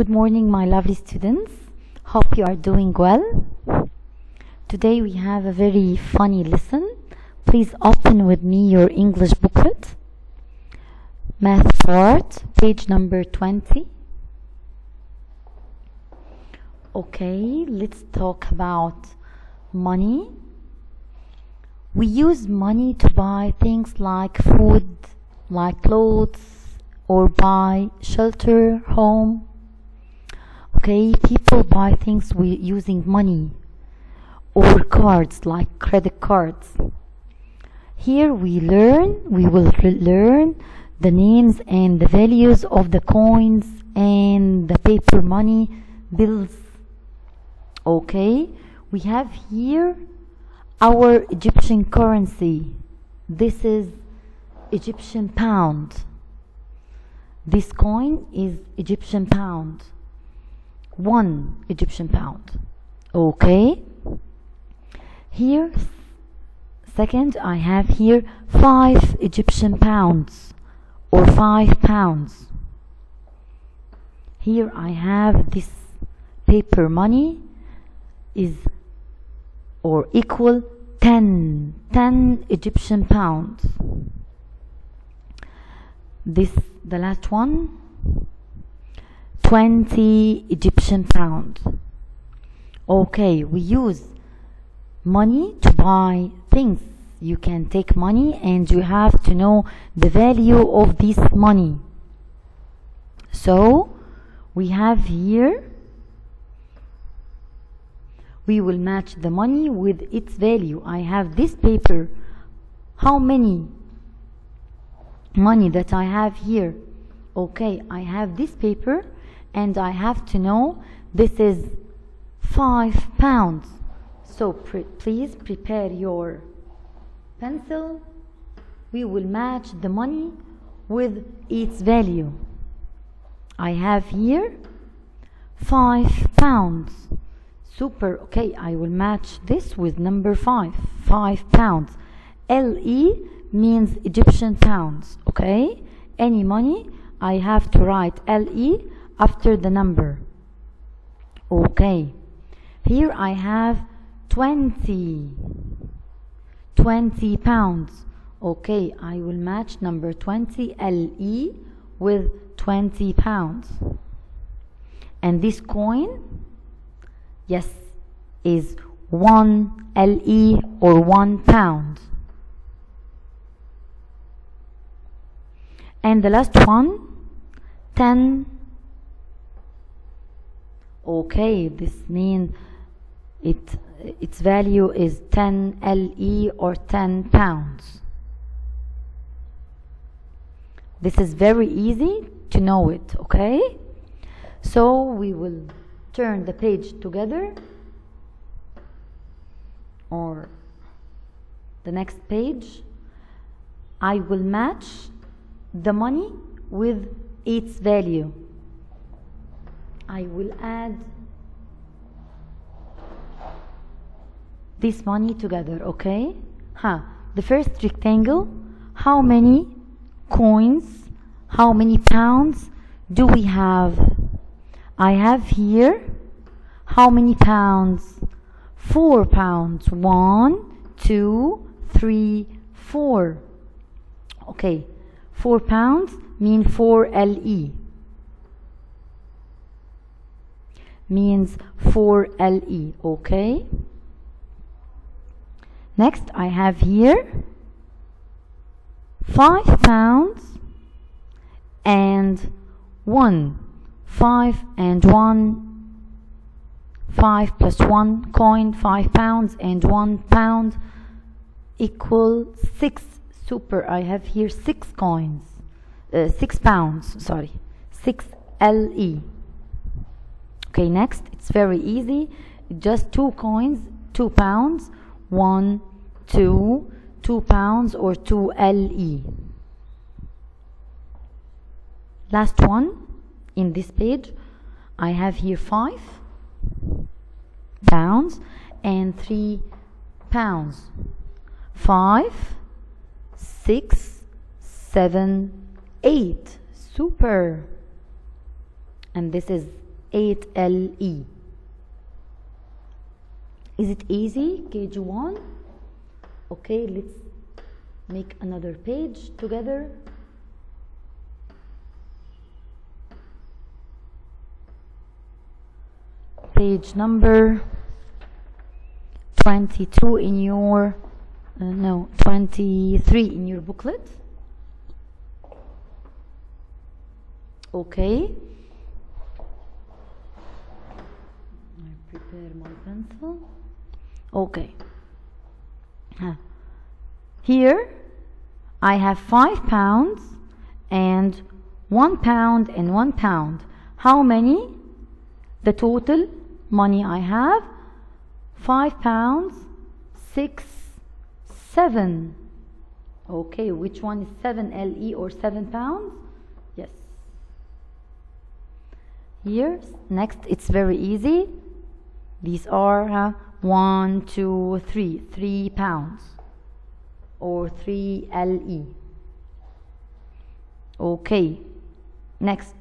Good morning, my lovely students. Hope you are doing well. Today we have a very funny lesson. Please open with me your English booklet. Math part, page number 20. Okay, let's talk about money. We use money to buy things like food, like clothes, or buy shelter, home. Okay, people buy things we using money or cards like credit cards. Here we learn, we will learn the names and the values of the coins and the paper money bills. Okay, we have here our Egyptian currency. This is Egyptian pound. This coin is Egyptian pound. One Egyptian pound. Okay. Here, second, I have here five Egyptian pounds or five pounds. Here I have this paper money is or equal 10 10 Egyptian pounds this the last one 20 Egyptian pounds. Okay we use money to buy things. You can take money and you have to know the value of this money. So we have here we will match the money with its value. I have this paper. How many money that I have here? Okay I have this paper and I have to know this is five pounds. So pre please prepare your pencil. We will match the money with its value. I have here five pounds. Super. Okay I will match this with number five. Five pounds. LE means Egyptian pounds. Okay? Any money I have to write LE after the number. Okay. Here I have 20 20 pounds. Okay I will match number 20 LE with 20 pounds. And this coin yes is 1 LE or 1 pound. And the last one 10 okay this means it its value is 10 LE or 10 pounds. This is very easy to know it okay? So we will turn the page together. Or the next page. I will match the money with its value I will add this money together okay? Huh. The first rectangle how many coins how many pounds do we have? I have here how many pounds? Four pounds. One two three four. Okay. Four pounds mean four LE means 4 LE okay? Next I have here 5 pounds and 1 5 and 1 5 plus 1 coin 5 pounds and 1 pound equal 6 super. I have here 6 coins. Uh, 6 pounds sorry. 6 LE okay next. It's very easy. Just two coins two pounds. One two two pounds or two LE last one in this page. I have here five pounds and three pounds. Five six seven eight. Super. And this is 8 LE is it easy? KG1 okay let's make another page together. Page number 22 in your uh, no 23 in your booklet. Okay I prepare my pencil. Okay ah. here I have five pounds and one pound and one pound. How many? The total money I have five pounds six seven. Okay which one is seven LE or seven pounds? Yes. Here next it's very easy these are uh, one two three. Three pounds. Or three LE okay. Next.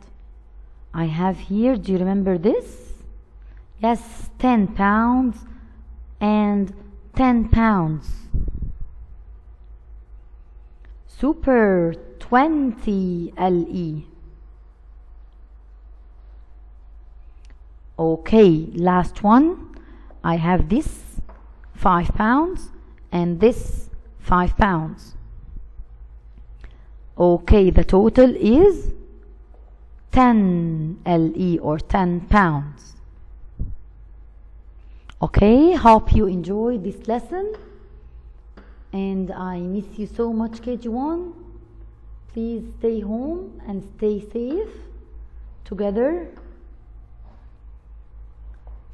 I have here do you remember this? Yes 10 pounds and 10 pounds. Super. 20 LE okay last one. I have this 5 pounds and this 5 pounds. Okay the total is 10 LE or 10 pounds. Okay hope you enjoy this lesson. And I miss you so much KG1 please stay home and stay safe together